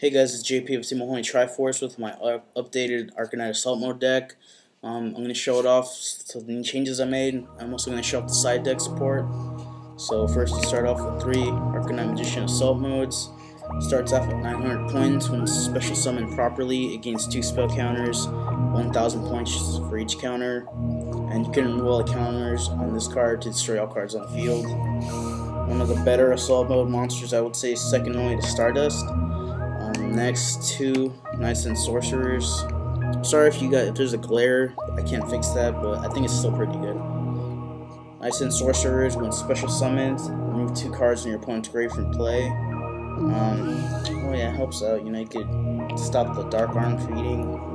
Hey guys, it's JP of Team Unholy Triforce with my up updated Arcanite Assault Mode deck. Um, I'm going to show it off to the changes I made. I'm also going to show off the side deck support. So first to start off with three Arcanite Magician Assault Modes. Starts off at 900 points when special summoned properly against two spell counters, 1000 points for each counter, and you can roll counters on this card to destroy all cards on the field. One of the better Assault Mode monsters I would say second only to Stardust next two Night's End Sorcerers. Sorry if you got if there's a glare, I can't fix that, but I think it's still pretty good. Night's End Sorcerers, when special summoned, remove two cards in your opponent's grave from play. Um, oh yeah, it helps out. You know, you could stop the Dark Arm feeding.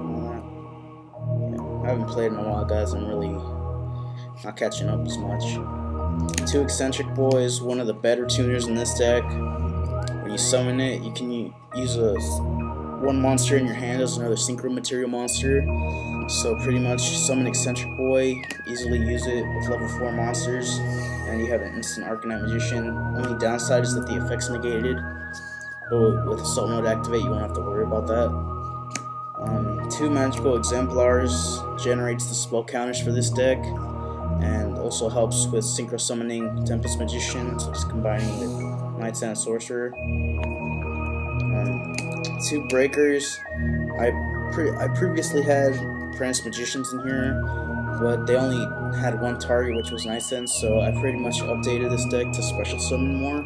I haven't played in a while, guys. I'm really not catching up as much. Two Eccentric Boys, one of the better tuners in this deck you summon it, you can use a one monster in your hand as another synchro material monster. So pretty much summon Eccentric Boy, easily use it with level 4 monsters, and you have an instant Arcanite Magician. Only downside is that the effect's negated, but with Assault Mode activate you won't have to worry about that. Um, two Magical Exemplars generates the spell counters for this deck, and also helps with Synchro Summoning Tempest Magician, so just combining with Night's End Sorcerer. Um, two Breakers. I pre I previously had Apprentice Magicians in here, but they only had one target, which was Knights and, so I pretty much updated this deck to special summon more.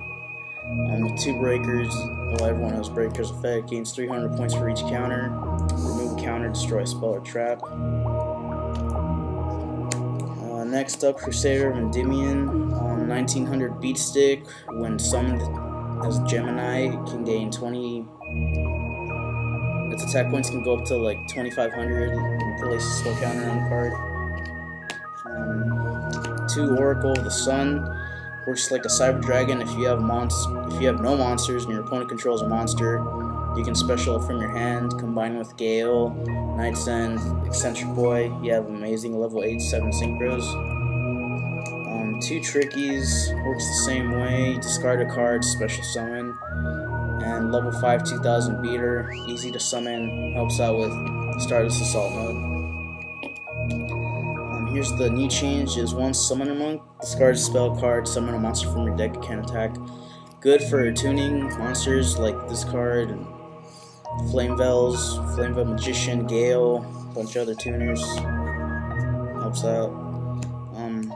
Um, with two Breakers, well, everyone has Breakers effect, gains 300 points for each counter, remove counter, destroy spell or trap. Next up, Crusader of Endymion. 1900 beatstick. when summoned as Gemini can gain 20 its attack points can go up to like 2500 and place a spell counter on the card um, two Oracle of the Sun works like a Cyber Dragon if you have monst if you have no monsters and your opponent controls a monster you can special from your hand combine with Gale Night's End Eccentric Boy. You have amazing level 8 7 synchros. Two trickies, works the same way, discard a card, special summon, and level 5 2000 beater, easy to summon, helps out with Stardust Assault mode. Um, here's the new change, is once Summoner Monk, discard a spell card, summon a monster from your deck, can attack. Good for tuning monsters like this card, and Flame Veils, Flame Magician, Gale, a bunch of other tuners, helps out.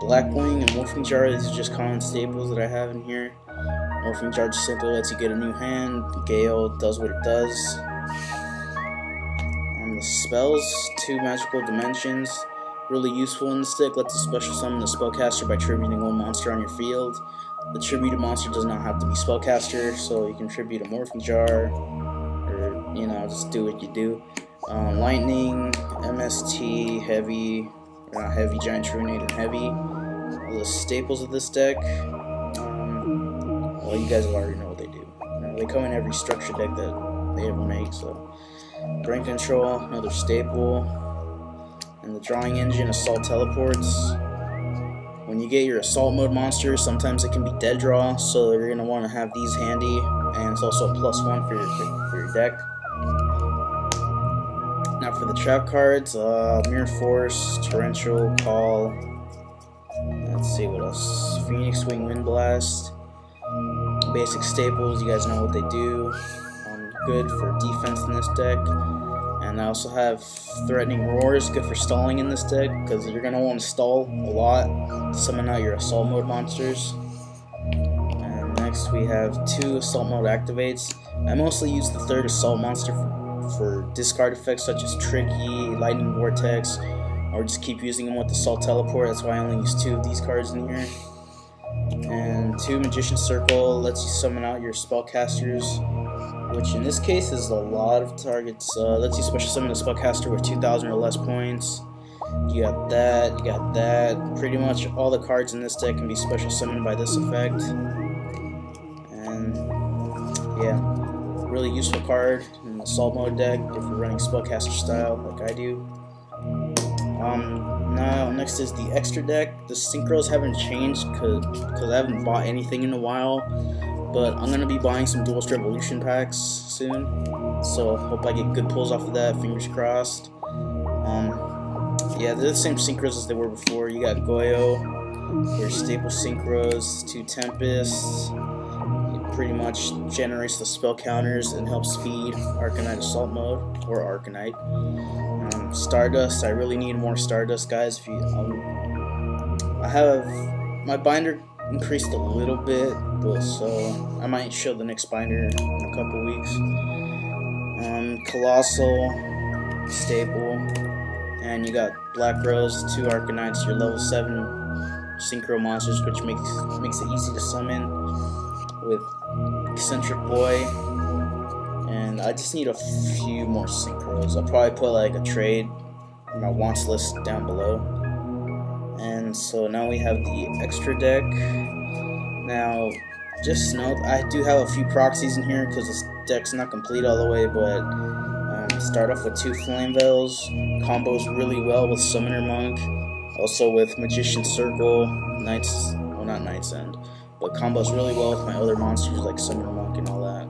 Blackwing and Morphing Jar, these are just common staples that I have in here. Morphing Jar just simply lets you get a new hand. Gale does what it does. Um, the spells, two magical dimensions. Really useful in the stick, lets you special summon the spellcaster by tributing one monster on your field. The tributed monster does not have to be spellcaster, so you can tribute a Morphing Jar, you know, just do what you do. Um, lightning, MST, Heavy, uh, heavy, Giant Trunade, and Heavy. The staples of this deck. Um, well, you guys already know what they do. You know, they come in every structure deck that they ever make, so. Brain Control, another staple. And the Drawing Engine, Assault Teleports. When you get your Assault Mode monster, sometimes it can be dead draw, so you're going to want to have these handy. And it's also a plus one for your, for your deck. Now for the trap cards, uh, Mirror Force, Torrential, Call. Let's see what else. Phoenix Wing, Wind Blast. Basic staples, you guys know what they do. Um, good for defense in this deck. And I also have Threatening Roars, good for stalling in this deck, because you're going to want to stall a lot to summon out your Assault Mode monsters. And next we have two Assault Mode activates. I mostly use the third Assault monster for discard effects such as Tricky, Lightning Vortex, or just keep using them with the Assault Teleport. That's why I only use two of these cards in here. And two Magician Circle lets you summon out your spellcasters, which in this case is a lot of targets. Uh, lets you special summon a spellcaster with 2,000 or less points. You got that, you got that. Pretty much all the cards in this deck can be special summoned by this effect. And yeah really useful card in the Assault Mode deck if you're running Spellcaster style like I do. Um, now, next is the extra deck. The synchros haven't changed because I haven't bought anything in a while. But I'm gonna be buying some Duelist Revolution packs soon, so hope I get good pulls off of that. Fingers crossed. Um, yeah, they're the same synchros as they were before. You got Goyo, your staple synchros, two Tempests. Pretty much generates the spell counters and helps speed Arcanite Assault mode or Arcanite. Um, Stardust, I really need more Stardust, guys. If you, um, I have my binder increased a little bit, but so I might show the next binder in a couple weeks. Um, Colossal, Staple, and you got Black Rose, two Arcanites, your level 7 Synchro monsters, which makes makes it easy to summon with Eccentric Boy. And I just need a few more Synchros. I'll probably put like a trade in my wants list down below. And so now we have the extra deck. Now, just note, I do have a few proxies in here because this deck's not complete all the way, but um, start off with two Flame Veils, combos really well with Summoner Monk, also with Magician Circle, Knights, well not Night's End, but combos really well with my other monsters like Summoner Monk and all that.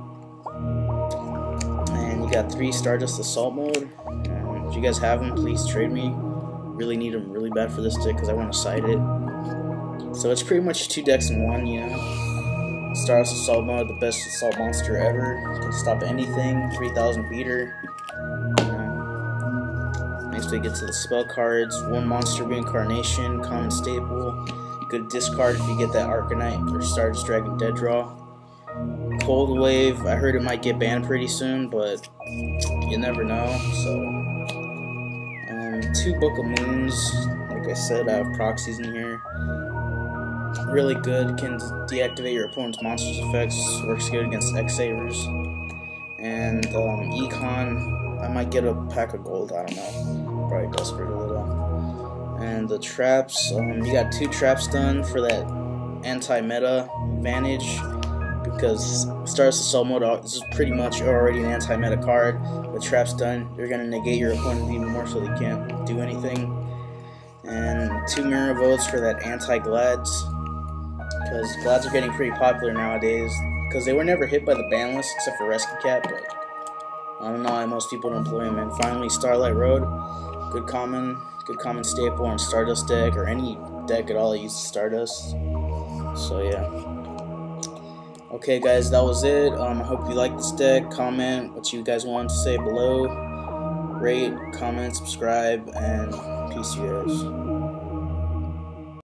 And you got three Stardust Assault mode, and if you guys have them, please trade me really need them really bad for this deck because I want to side it. So it's pretty much two decks in one, you know. Stardust Assault Mode, the best assault monster ever. Can stop anything. 3000 beater. Next we get to the spell cards. One monster reincarnation, common staple. Good discard if you get that Arcanite or Stardust Dragon dead draw. Cold Wave, I heard it might get banned pretty soon, but you never know, so two Book of Moons. Like I said, I have proxies in here. Really good. Can deactivate your opponent's monster's effects. Works good against X-Sabers. And um, Econ. I might get a pack of gold. I don't know. Probably desperate a little. And the traps. Um, you got two Trap Stun for that anti-meta advantage because Stardust Assault mode is pretty much already an anti-meta card. With Trap Stun, you're gonna negate your opponent even more so they can't do anything. And two mirror votes for that anti-glads. Because glads are getting pretty popular nowadays. Because they were never hit by the ban list except for Rescue Cat, but I don't know why most people don't play them. And finally, Starlight Road. Good common, good common staple on Stardust deck or any deck at all that uses Stardust. So yeah. Okay, guys, that was it. Um, I hope you liked this deck. Comment what you guys want to say below. Rate, comment, subscribe, and peace, you guys.